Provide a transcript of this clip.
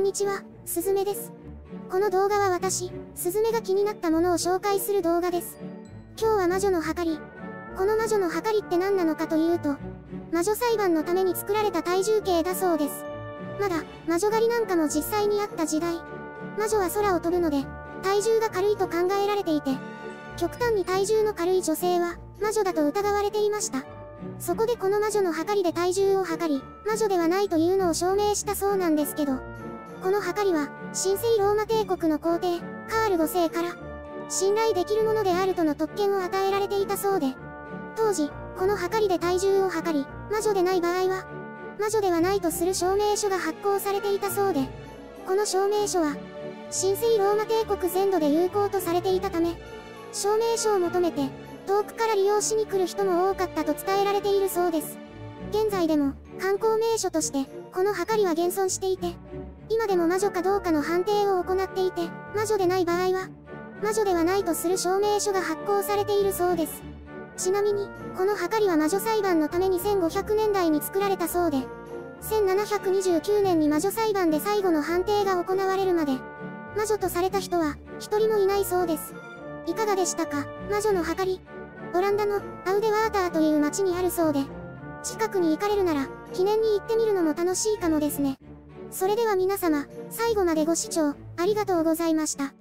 こんにちは、すずめです。この動画は私、すずめが気になったものを紹介する動画です。今日は魔女の計り。この魔女の計りって何なのかというと、魔女裁判のために作られた体重計だそうです。まだ、魔女狩りなんかも実際にあった時代。魔女は空を飛ぶので、体重が軽いと考えられていて、極端に体重の軽い女性は、魔女だと疑われていました。そこでこの魔女の計りで体重を測り、魔女ではないというのを証明したそうなんですけど、この計りは、神聖ローマ帝国の皇帝、カール5世から、信頼できるものであるとの特権を与えられていたそうで、当時、この計りで体重を測り、魔女でない場合は、魔女ではないとする証明書が発行されていたそうで、この証明書は、神聖ローマ帝国全土で有効とされていたため、証明書を求めて、遠くから利用しに来る人も多かったと伝えられているそうです。現在でも、観光名所として、この計りは現存していて、今でも魔女かどうかの判定を行っていて、魔女でない場合は、魔女ではないとする証明書が発行されているそうです。ちなみに、この計りは魔女裁判のために1500年代に作られたそうで、1729年に魔女裁判で最後の判定が行われるまで、魔女とされた人は、一人もいないそうです。いかがでしたか、魔女の計り。オランダのアウデワーターという町にあるそうで、近くに行かれるなら、記念に行ってみるのも楽しいかもですね。それでは皆様、最後までご視聴、ありがとうございました。